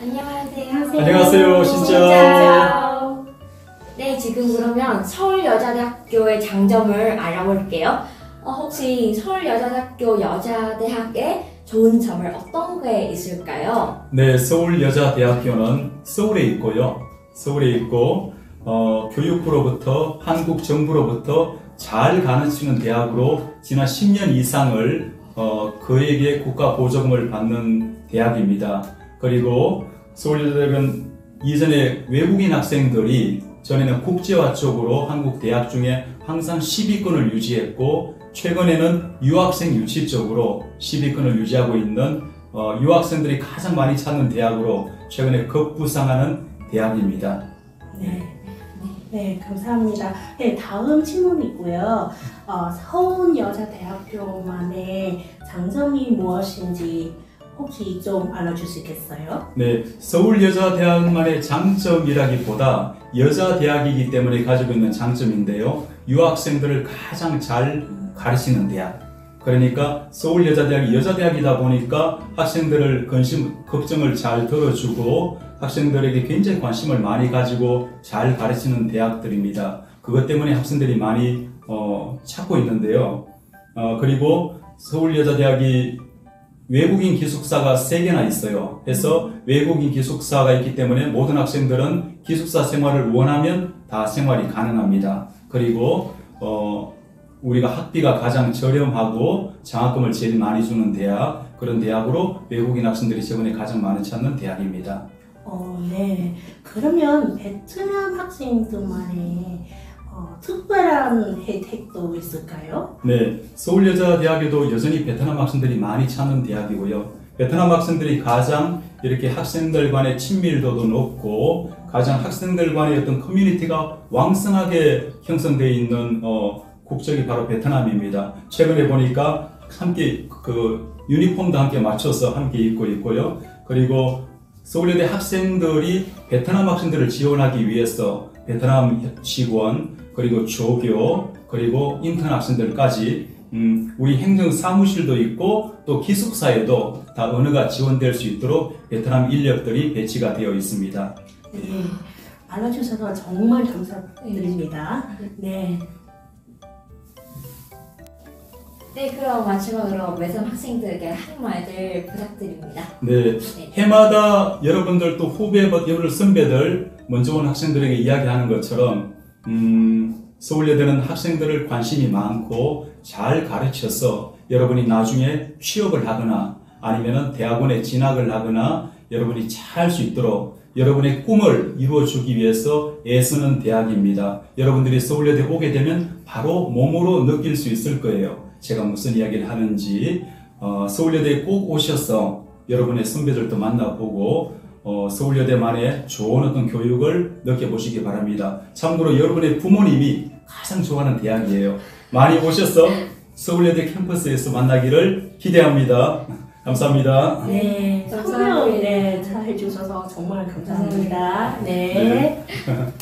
안녕하세요. 안녕하세요, 진짜. 네, 지금 그러면 서울여자대학교의 장점을 알아볼게요. 어, 혹시 서울여자대학교 여자대학의 좋은 점을 어떤 게 있을까요? 네, 서울여자대학교는 서울에 있고요. 서울에 있고 어, 교육부로부터 한국 정부로부터 잘 가르치는 대학으로 지난 10년 이상을 어, 그에게 국가 보조금을 받는 대학입니다. 그리고 서울여자대학은 이전에 외국인 학생들이 전에는 국제화 쪽으로 한국 대학 중에 항상 10위권을 유지했고 최근에는 유학생 유치 쪽으로 10위권을 유지하고 있는 어, 유학생들이 가장 많이 찾는 대학으로 최근에 급부상하는 대학입니다. 네. 네, 감사합니다. 네, 다음 질문이고요. 어, 서울여자대학교만의 장점이 무엇인지 혹시 좀 알려주시겠어요? 네, 서울여자대학만의 장점이라기보다 여자대학이기 때문에 가지고 있는 장점인데요. 유학생들을 가장 잘 가르치는 대학. 그러니까 서울여자대학이 여자대학이다 보니까 학생들을 관심, 걱정을 잘 들어주고 학생들에게 굉장히 관심을 많이 가지고 잘 가르치는 대학들입니다. 그것 때문에 학생들이 많이 어, 찾고 있는데요. 어, 그리고 서울여자대학이 외국인 기숙사가 3개나 있어요. 그래서 외국인 기숙사가 있기 때문에 모든 학생들은 기숙사 생활을 원하면 다 생활이 가능합니다. 그리고 어, 우리가 학비가 가장 저렴하고 장학금을 제일 많이 주는 대학 그런 대학으로 외국인 학생들이 최근에 가장 많이 찾는 대학입니다. 어, 네. 그러면 베트남 학생들만의 어, 특별한 혜택도 있을까요? 네, 서울여자대학에도 여전히 베트남 학생들이 많이 찾는 대학이고요. 베트남 학생들이 가장 이렇게 학생들 간의 친밀도도 높고 가장 학생들 간의 어떤 커뮤니티가 왕성하게 형성되어 있는 어, 국적이 바로 베트남입니다. 최근에 보니까 함께 그 유니폼도 함께 맞춰서 함께 입고 있고요. 그리고 서울여대 학생들이 베트남 학생들을 지원하기 위해서 베트남 직원 그리고 조교 그리고 인턴 학생들까지 음, 우리 행정 사무실도 있고 또 기숙사에도 다 언어가 지원될 수 있도록 베트남 인력들이 배치가 되어 있습니다. 네. 알려주셔서 정말 감사드립니다. 네. 네, 그럼 마지막으로 매점 학생들에게 한 말들 부탁드립니다. 네, 해마다 여러분들 또 후배, 여러 선배들 먼저 온 학생들에게 이야기하는 것처럼 음, 서울여대는 학생들을 관심이 많고 잘 가르쳐서 여러분이 나중에 취업을 하거나 아니면 대학원에 진학을 하거나 여러분이 잘 할 수 있도록 여러분의 꿈을 이루어주기 위해서 애쓰는 대학입니다. 여러분들이 서울여대 오게 되면 바로 몸으로 느낄 수 있을 거예요. 제가 무슨 이야기를 하는지 어, 서울여대에 꼭 오셔서 여러분의 선배들도 만나보고 어, 서울여대만의 좋은 어떤 교육을 느껴보시기 바랍니다. 참고로 여러분의 부모님이 가장 좋아하는 대학이에요. 많이 오셔서 서울여대 캠퍼스에서 만나기를 기대합니다. 감사합니다. 네, 감사합니다. 설명 네, 잘 해주셔서 정말 감사합니다. 네. 네.